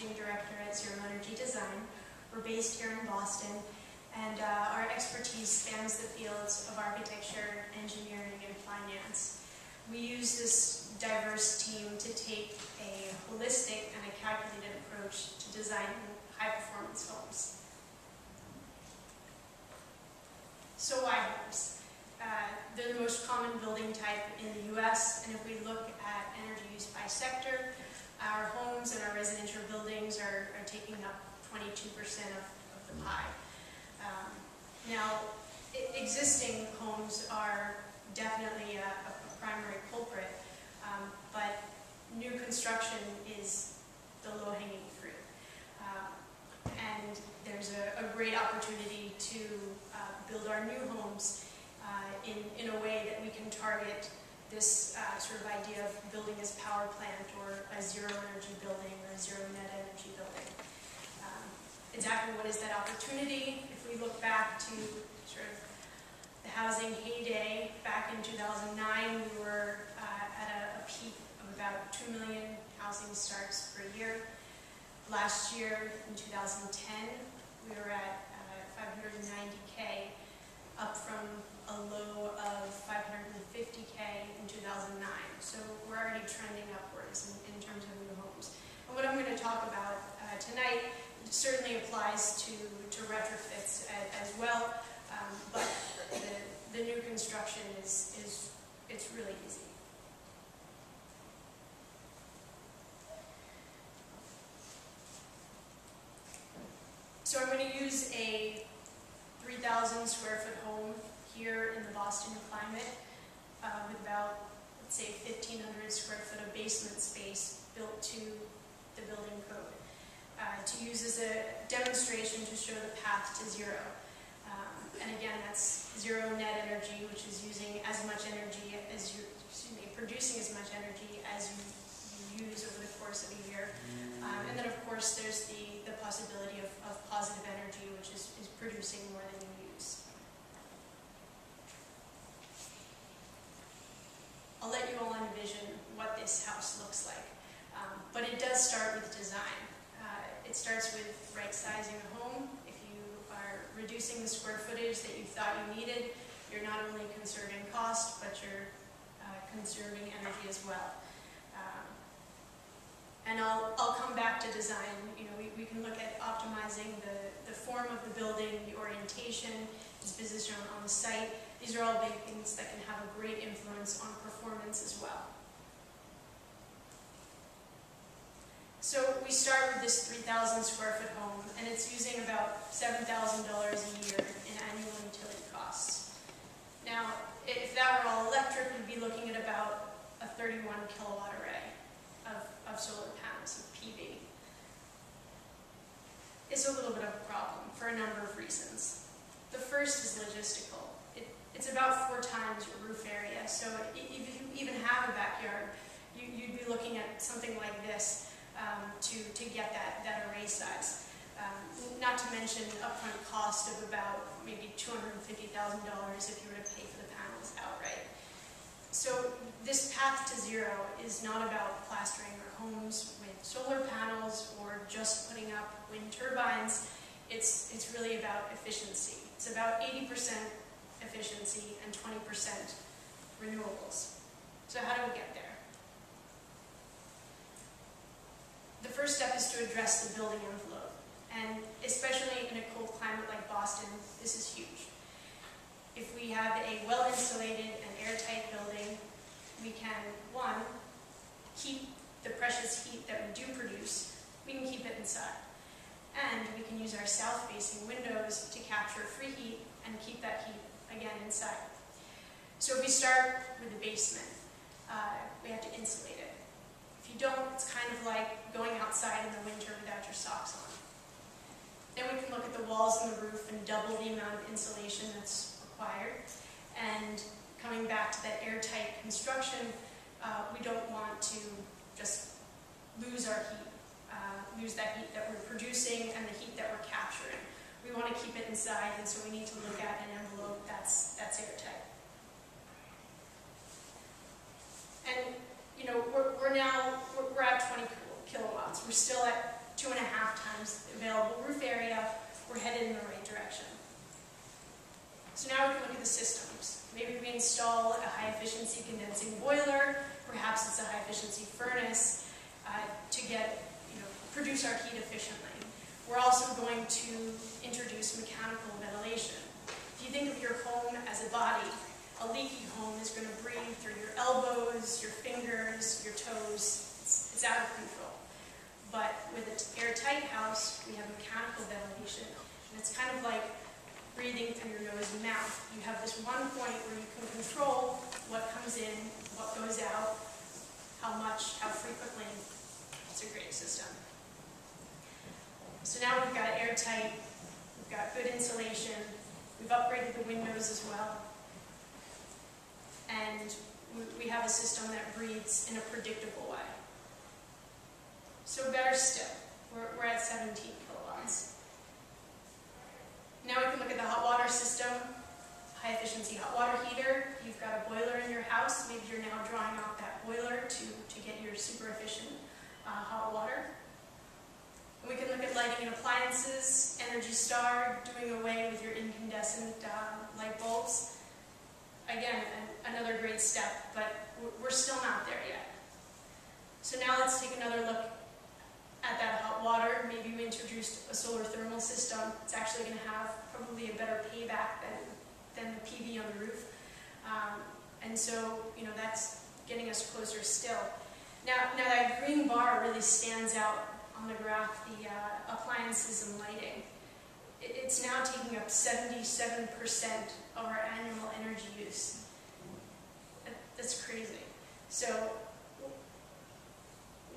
Managing Director at Zero Energy Design. We're based here in Boston, and uh, our expertise spans the fields of architecture, engineering, and finance. We use this diverse team to take a holistic and a calculated approach to designing high-performance homes. So why homes? Uh, they're the most common building type in the U.S., and if we look at energy use by sector, our homes and our residential buildings are, are taking up 22% of, of the pie. Um, now, existing homes are definitely a, a primary culprit, um, but new construction is the low-hanging fruit. Uh, and there's a, a, great opportunity to uh, build our new homes uh, in, in a way that we can target this uh, sort of idea of building as power plant or a zero energy building or a zero net energy building. Um, exactly what is that opportunity? If we look back to sort of the housing heyday back in 2009, we were uh, at a, a, peak of about 2 million housing starts per year. Last year, in 2010, we were at uh, 590K, up from a low of 550K in 2009. So we're already trending upwards in, in terms of new homes. And what I'm going to talk about uh, tonight certainly applies to, to retrofits as, as well, um, but the, the new construction is, is it's really easy. So I'm going to use a 3,000 square foot home here in the Boston climate uh, with about, let's say, 1,500 square foot of basement space built to the building code uh, to use as a demonstration to show the path to zero. Um, and again, that's zero net energy, which is using as much energy as you, excuse me, producing as much energy as you, use over the course of a year. Um, and then, of course, there's the, the possibility of, of positive energy, which is, is producing more than you use. I'll let you all envision what this house looks like. Um, but it does start with design. It starts with right sizing a home. If you are reducing the square footage that you thought you needed, you're not only conserving cost, but you're uh, conserving energy as well. Um, and I'll, I'll come back to design. You know, we, we can look at optimizing the, the form of the building, the orientation, its position on the site, these are all big things that can have a great influence on performance as well. So we start with this 3,000 square foot home, and it's using about $7,000 a year in annual utility costs. Now, if that were all electric, we'd be looking at about a 31 kilowatt array of, of solar panels, of PV. It's a little bit of a problem for a number of reasons. The first is logistical. It's about four times your roof area. So if you even have a backyard, you, would be looking at something like this um, to, to get that, that array size. Um, not to mention upfront cost of about maybe $250,000 if you were to pay for the panels outright. So this path to zero is not about plastering our homes with solar panels or just putting up wind turbines. It's, it's really about efficiency. It's about 80% efficiency and 20% renewables. So how do we get there? The first step is to address the building envelope. And especially in a cold climate like Boston, this is huge. If we have a well-insulated and airtight building, we can, one, keep the precious heat that we do produce, we can keep it inside. And we can use our south-facing windows to capture free heat and keep that heat again inside. So if we start with the basement, uh, we have to insulate it. If you don't, it's kind of like going outside in the winter without your socks on. Then we can look at the walls and the roof and double the amount of insulation that's required. And coming back to that airtight construction, uh, we don't want to just lose our heat, uh, lose that heat that we're producing and the heat that we're capturing we want to keep it inside, and so we need to look at an envelope that's, that's airtight. And, you know, we're, we're now, we're, we're at 20 kilowatts. We're still at two and a times available roof area, we're headed in the right direction. So now we can look at the systems. Maybe we install a high-efficiency condensing boiler, perhaps it's a high-efficiency furnace uh, to get, you know, produce our heat efficiently. We're also going to introduce mechanical ventilation. If you think of your home as a body, a leaky home is going to breathe through your elbows, your fingers, your toes. It's, it's out of control. But with an airtight house, we have mechanical ventilation. And it's kind of like breathing through your nose and mouth. You have this one point where you can control what comes in, what goes out, how much, how frequently. It's a great system. So now we've got airtight, we've got good insulation, we've upgraded the windows as well, and we have a system that breathes in a predictable way. So better still, we're, we're at 17 kilowatts. Now we can look at the hot water system, high efficiency hot water heater. You've got a boiler in your house, maybe you're now drawing out that boiler to, to get your super efficient uh, hot water. We can look at lighting and appliances, Energy Star, doing away with your incandescent uh, light bulbs. Again, an, another great step, but we're still not there yet. So now let's take another look at that hot water. Maybe we introduced a solar thermal system. It's actually going to have probably a better payback than, than the PV on the roof. Um, and so, you know, that's getting us closer still. Now, now that green bar really stands out on the graph the uh, appliances and lighting. It, it's now taking up 77% of our annual energy use. That, that's crazy. So,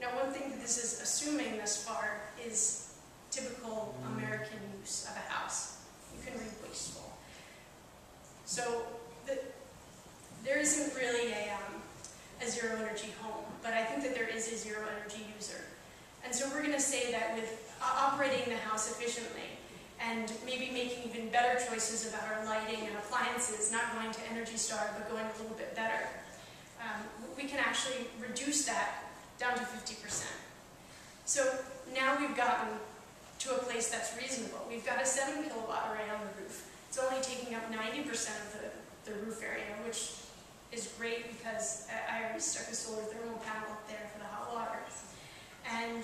now one thing this is assuming thus far is typical American use of a house. You can read wasteful. So, the, there isn't really a, um, a zero energy home, but I think that there is a zero energy user. And so we're going to say that with operating the house efficiently and maybe making even better choices about our lighting and appliances, not going to Energy Star, but going a little bit better, um, we can actually reduce that down to 50%. So now we've gotten to a place that's reasonable. We've got a 7 kilowatt array on the roof. It's only taking up 90% of the, the roof area, which is great because I already stuck a solar thermal panel up there for the hot water and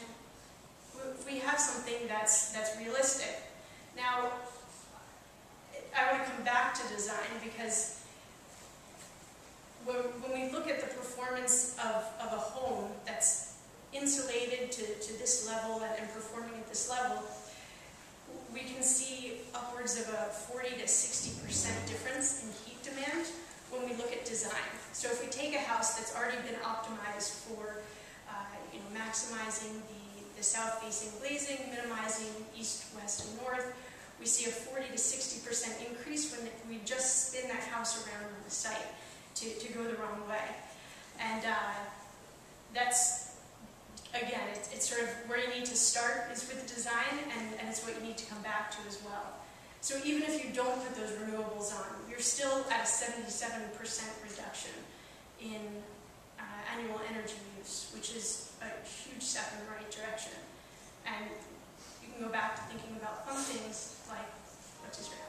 we have something that's, that's realistic. Now, I want to come back to design because when, when we look at the performance of, of a home insulated to, to this level and, and performing at this level, we can see upwards of a 40 to 60% difference in heat demand when we look at design. So if we take a house that's already been optimized for you know, maximizing the, the south-facing glazing, minimizing east, west, and north. We see a 40 to 60% increase when we just spin that house around on the site to, to go the wrong way. And uh, that's, again, it's, it's sort of where you need to start is with the design, and, and it's what you need to come back to as well. So even if you don't put those renewables on, you're still at a 77% reduction in uh, annual energy use, which is a huge step in the right direction. And you can go back to thinking about fun things like what is your house?